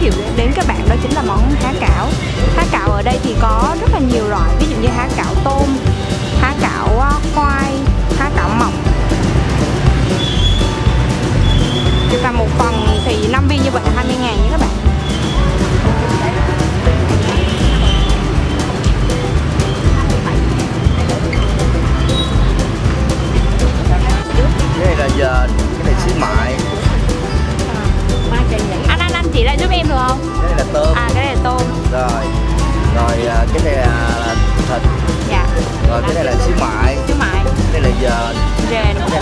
thiệu đến các bạn đó chính là món há cảo. Há cảo ở đây thì có rất là nhiều loại, ví dụ như há cảo tôm em được không? Cái này là tôm. À cái này là tôm. Rồi. Rồi à, cái này là, là thịt. Dạ. Rồi cái này là xíu mại. Chứ mại. Cái này là dền. Rền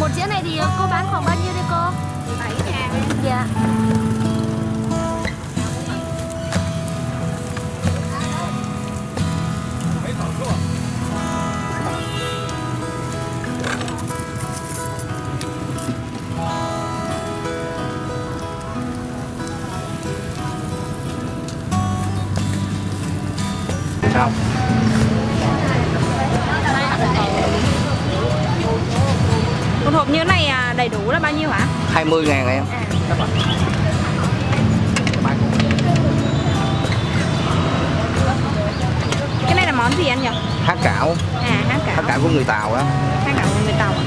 một dĩa này thì cô bán khoảng bao nhiêu đây cô? 17 ngàn. Em dạ. Xong hộp như thế này à, đầy đủ là bao nhiêu hả? 20 ngàn em. Cái này là món gì anh nhỉ? Há cảo. À há há cảo cảo của người tàu đó há cảo của người tàu ạ.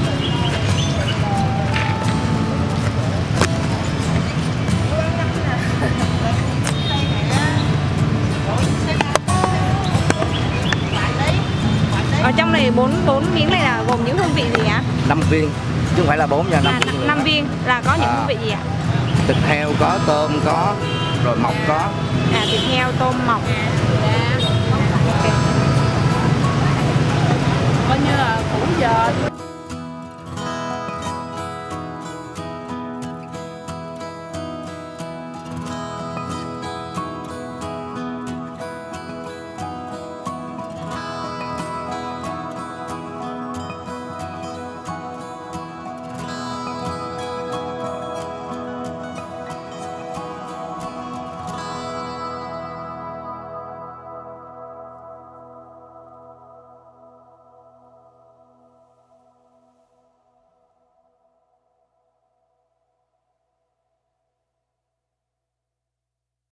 Ở trong này bốn bốn miếng này là gồm những hương vị gì ạ? 5 viên chứ không phải là 4 nha 5 à, viên nữa. năm viên. Là có những À. hương vị gì ạ? Thịt heo có tôm có rồi mọc có. À thịt heo tôm mọc. Coi như là củ giờ